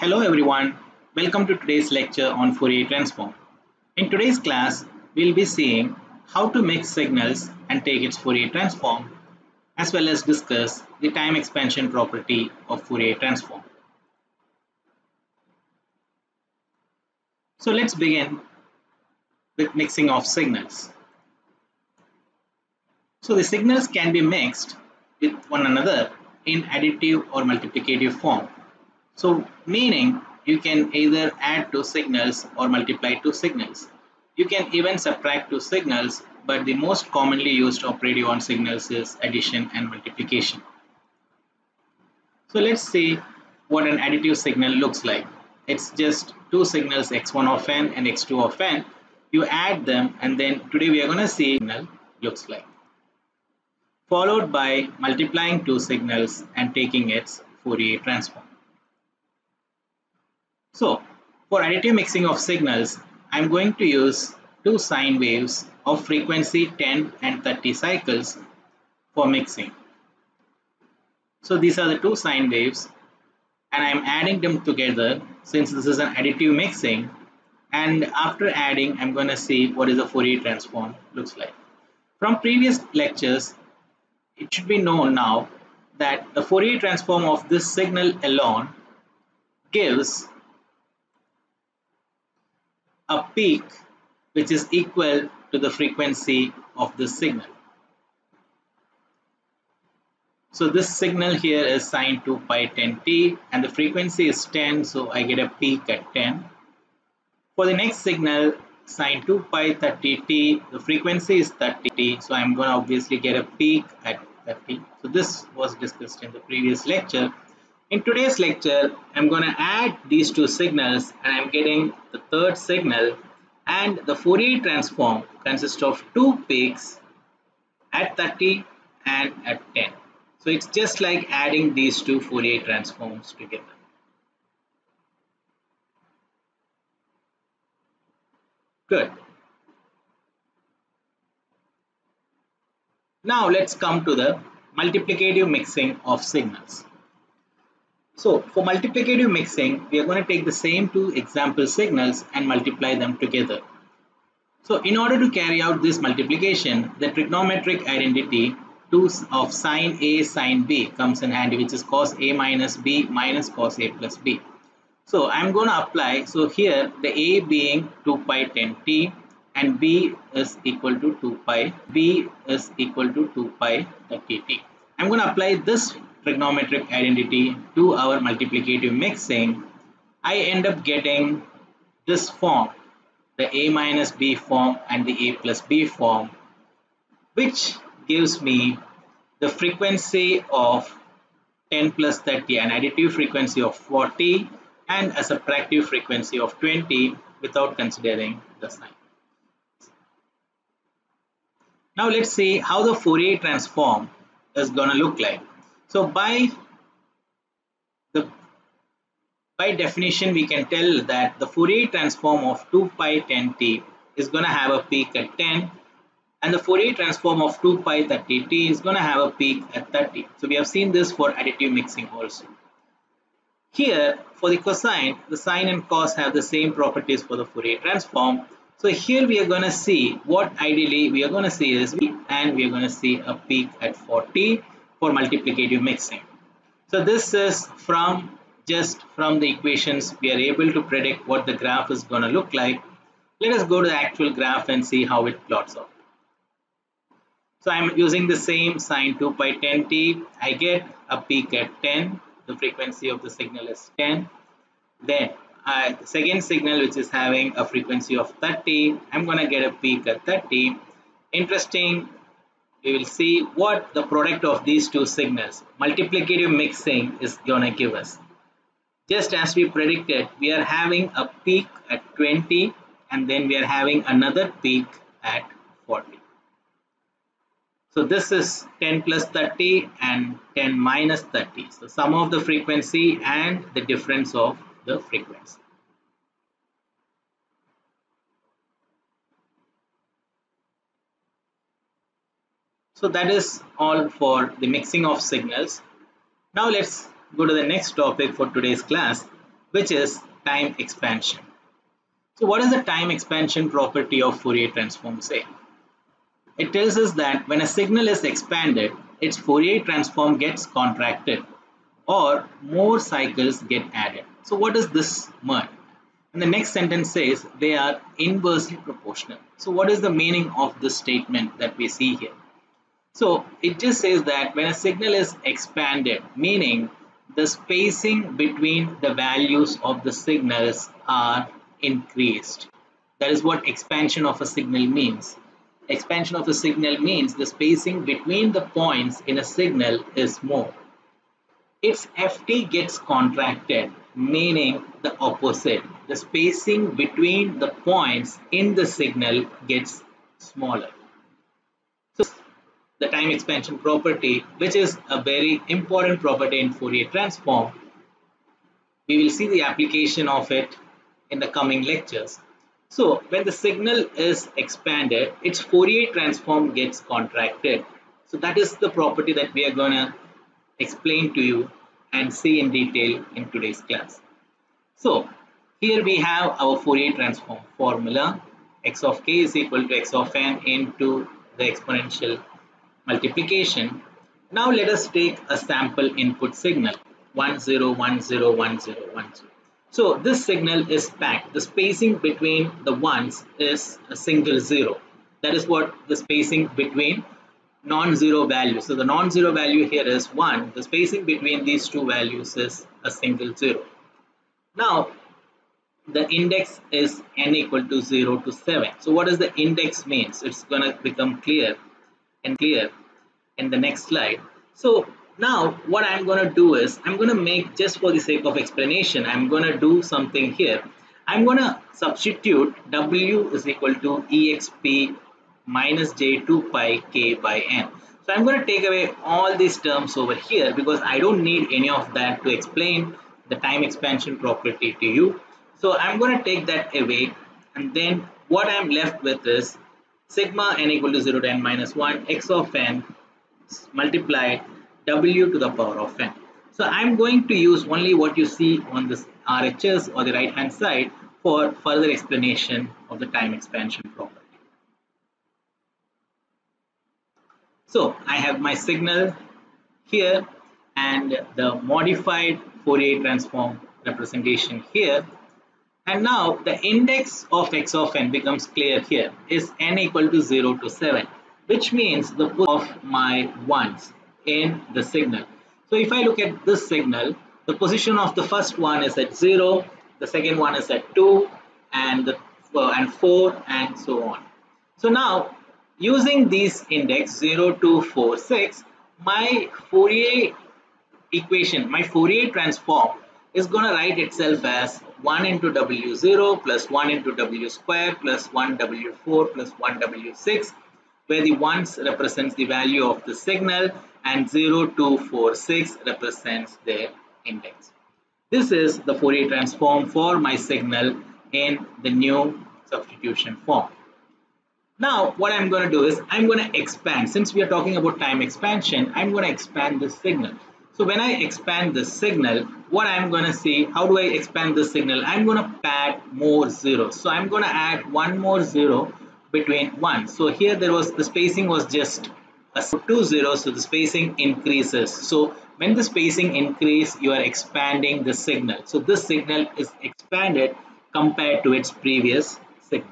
Hello everyone, welcome to today's lecture on Fourier transform. In today's class, we'll be seeing how to mix signals and take its Fourier transform as well as discuss the time expansion property of Fourier transform. So let's begin with mixing of signals. So the signals can be mixed with one another in additive or multiplicative form. So meaning you can either add two signals or multiply two signals. You can even subtract two signals but the most commonly used operative on signals is addition and multiplication. So let's see what an additive signal looks like. It's just two signals x1 of n and x2 of n. You add them and then today we are going to see signal looks like followed by multiplying two signals and taking its Fourier transform. So for additive mixing of signals, I'm going to use two sine waves of frequency 10 and 30 cycles for mixing. So these are the two sine waves and I'm adding them together since this is an additive mixing and after adding I'm going to see what is the Fourier transform looks like. From previous lectures it should be known now that the Fourier transform of this signal alone gives a peak which is equal to the frequency of the signal. So this signal here is sine 2 pi 10 t and the frequency is 10 so I get a peak at 10. For the next signal sine 2 pi 30 t the frequency is 30 t so I'm going to obviously get a peak at 30. So this was discussed in the previous lecture. In today's lecture, I'm going to add these two signals and I'm getting the third signal and the Fourier transform consists of two peaks at 30 and at 10. So it's just like adding these two Fourier transforms together. Good. Now let's come to the multiplicative mixing of signals. So for multiplicative mixing, we are going to take the same two example signals and multiply them together. So in order to carry out this multiplication, the trigonometric identity 2 of sine A sine B comes in handy which is cos A minus B minus cos A plus B. So I'm going to apply, so here the A being 2 pi 10 t and b is equal to 2 pi b is equal to 2 pi 30t. I'm going to apply this trigonometric identity to our multiplicative mixing. I end up getting this form the a minus b form and the a plus b form which gives me the frequency of 10 plus 30 an additive frequency of 40 and a subtractive frequency of 20 without considering the sign. Now let's see how the Fourier transform is going to look like. So by the by definition we can tell that the Fourier transform of 2 pi 10t is going to have a peak at 10 and the Fourier transform of 2 pi 30t is going to have a peak at 30. So we have seen this for additive mixing also. Here for the cosine, the sine and cos have the same properties for the Fourier transform so here we are going to see what ideally we are going to see is and we are going to see a peak at 40 for multiplicative mixing. So this is from just from the equations we are able to predict what the graph is going to look like. Let us go to the actual graph and see how it plots out. So I'm using the same sine 2 pi 10t. I get a peak at 10. The frequency of the signal is 10. Then uh, second signal which is having a frequency of 30 I'm gonna get a peak at 30 interesting we will see what the product of these two signals multiplicative mixing is gonna give us. Just as we predicted we are having a peak at 20 and then we are having another peak at 40 so this is 10 plus 30 and 10 minus 30 so sum of the frequency and the difference of the frequency. So that is all for the mixing of signals. Now let's go to the next topic for today's class which is time expansion. So what does the time expansion property of Fourier transform say? It tells us that when a signal is expanded, its Fourier transform gets contracted or more cycles get added. So what does this mean? And the next sentence says they are inversely proportional. So what is the meaning of this statement that we see here? So it just says that when a signal is expanded, meaning the spacing between the values of the signals are increased. That is what expansion of a signal means. Expansion of a signal means the spacing between the points in a signal is more. Its ft gets contracted, meaning the opposite, the spacing between the points in the signal gets smaller. The time expansion property, which is a very important property in Fourier transform, we will see the application of it in the coming lectures. So when the signal is expanded, its Fourier transform gets contracted. So that is the property that we are going to explain to you and see in detail in today's class. So here we have our Fourier transform formula x of k is equal to x of n into the exponential multiplication. Now let us take a sample input signal 1 0 1 0 1 0 1 0. So this signal is packed. The spacing between the ones is a single zero. That is what the spacing between non-zero values. So the non-zero value here is 1. The spacing between these two values is a single zero. Now the index is n equal to 0 to 7. So what does the index means? It's going to become clear and clear in the next slide. So now what I'm going to do is I'm going to make just for the sake of explanation I'm going to do something here. I'm going to substitute W is equal to exp minus j2 pi k by n. So I'm going to take away all these terms over here because I don't need any of that to explain the time expansion property to you. So I'm going to take that away and then what I'm left with is sigma n equal to 0 to n minus 1 x of n multiplied w to the power of n. So I'm going to use only what you see on this RHS or the right hand side for further explanation of the time expansion property. So I have my signal here and the modified Fourier transform representation here. And now the index of x of n becomes clear here is n equal to 0 to 7 which means the of my ones in the signal. So if I look at this signal, the position of the first one is at 0, the second one is at 2, and, the, uh, and 4, and so on. So now, using these index 0, 2, 4, 6, my Fourier equation, my Fourier transform is going to write itself as 1 into W0 plus 1 into W square plus 1 W4 plus 1 W6 where the 1s represents the value of the signal and 0, 2, 4, 6 represents their index. This is the Fourier transform for my signal in the new substitution form. Now what I'm going to do is I'm going to expand. Since we are talking about time expansion, I'm going to expand this signal. So when I expand the signal, what I'm going to see, how do I expand the signal? I'm going to add more zeros. So I'm going to add one more zero between 1. So here there was the spacing was just a two zeros so the spacing increases so when the spacing increase you are expanding the signal so this signal is expanded compared to its previous signal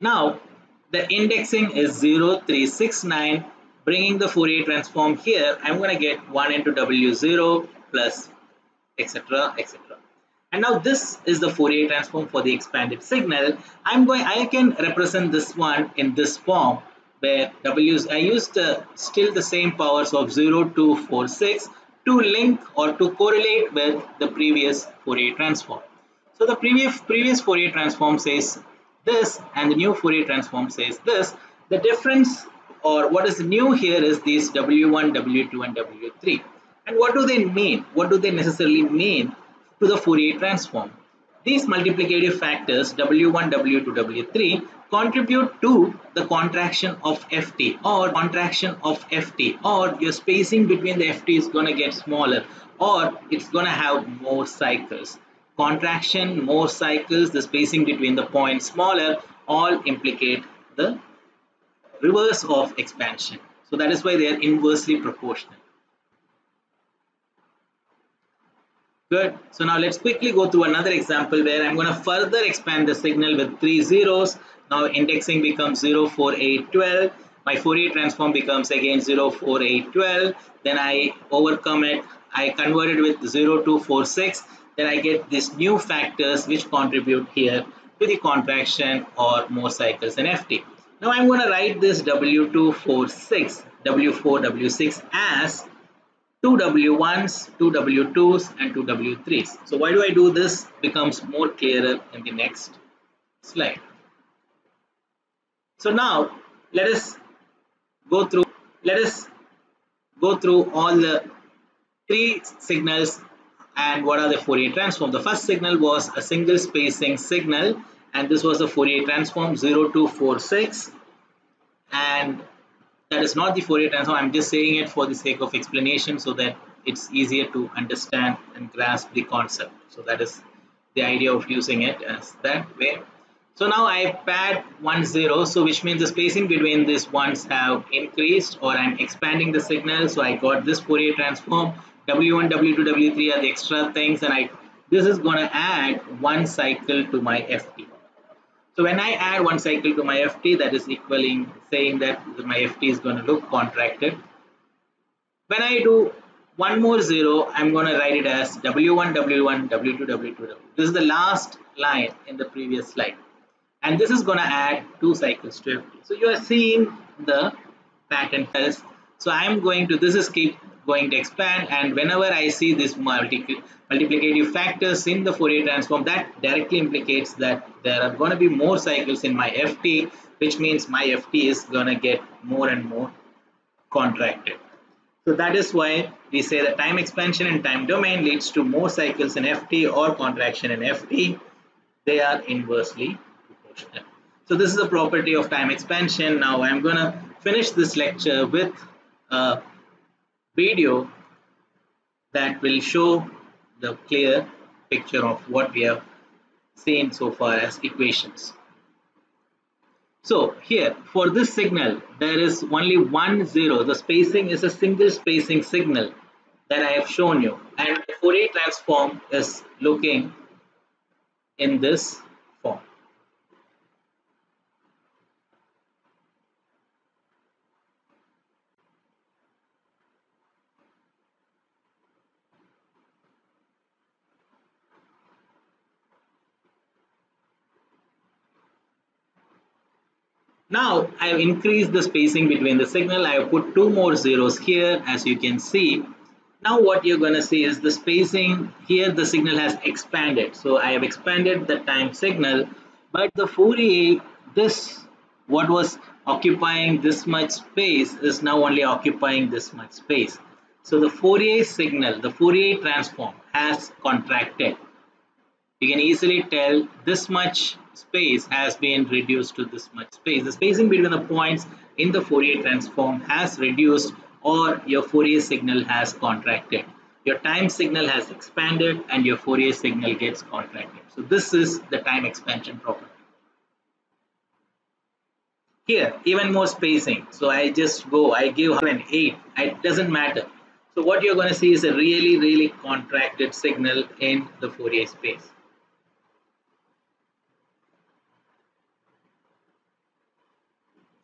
now the indexing is 0369 bringing the Fourier transform here I'm going to get 1 into W0 plus etc etc and now this is the Fourier transform for the expanded signal I'm going I can represent this one in this form where W's I used uh, still the same powers of 0 to 4 6 to link or to correlate with the previous Fourier transform. So the previous previous Fourier transform says this and the new Fourier transform says this. The difference or what is new here is these W1, W2 and W3. And what do they mean? What do they necessarily mean to the Fourier transform? These multiplicative factors W1, W2, W3 contribute to the contraction of ft or contraction of ft or your spacing between the ft is going to get smaller or it's going to have more cycles contraction more cycles the spacing between the points smaller all implicate the reverse of expansion so that is why they are inversely proportional Good. So now let's quickly go through another example where I'm going to further expand the signal with three zeros. Now indexing becomes 0, 4, 8, 12. My Fourier transform becomes again 0, 4, 8, 12. Then I overcome it. I convert it with 0, 2, 4, 6. Then I get these new factors which contribute here to the contraction or more cycles in FT. Now I'm going to write this W246, W4, W6 as two W1s, two W2s and two W3s. So why do I do this becomes more clearer in the next slide. So now let us go through let us go through all the three signals and what are the Fourier transform. The first signal was a single spacing signal and this was the Fourier transform 0246 and that is not the Fourier transform. I'm just saying it for the sake of explanation so that it's easier to understand and grasp the concept. So that is the idea of using it as that way. So now I pad one zero. So which means the spacing between these ones have increased or I'm expanding the signal. So I got this Fourier transform. W1 W2 W3 are the extra things. And I this is going to add one cycle to my FT so when I add one cycle to my FT, that is equaling saying that my FT is going to look contracted. When I do one more zero, I'm going to write it as W1, W1, W2, W2, W2. This is the last line in the previous slide. And this is going to add two cycles to FT. So you are seeing the pattern first. So I'm going to, this is keep going to expand and whenever I see this multiplicative factors in the Fourier transform that directly implicates that there are going to be more cycles in my FT which means my FT is going to get more and more contracted. So that is why we say that time expansion in time domain leads to more cycles in FT or contraction in FT. They are inversely proportional. So this is a property of time expansion. Now I'm going to finish this lecture with a video that will show the clear picture of what we have seen so far as equations. So here for this signal there is only one zero the spacing is a single spacing signal that I have shown you and the Fourier transform is looking in this form. Now I have increased the spacing between the signal. I have put two more zeros here as you can see. Now what you're going to see is the spacing here the signal has expanded. So I have expanded the time signal but the Fourier this what was occupying this much space is now only occupying this much space. So the Fourier signal, the Fourier transform has contracted. You can easily tell this much space has been reduced to this much space. The spacing between the points in the Fourier transform has reduced or your Fourier signal has contracted. Your time signal has expanded and your Fourier signal gets contracted. So this is the time expansion property. Here, even more spacing. So I just go, I give an 8. It doesn't matter. So what you're going to see is a really, really contracted signal in the Fourier space.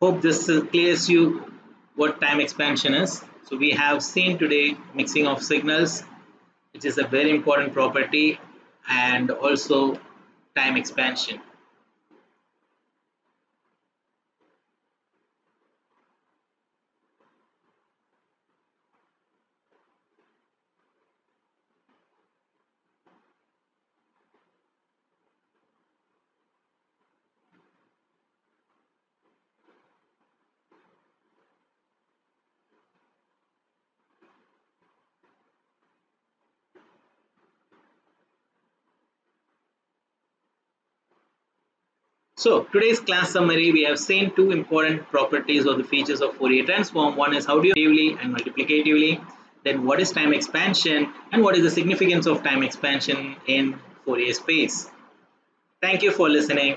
Hope this clears you what time expansion is. So we have seen today mixing of signals, which is a very important property and also time expansion. So today's class summary, we have seen two important properties or the features of Fourier transform. One is how do you and multiplicatively. Then what is time expansion and what is the significance of time expansion in Fourier space. Thank you for listening.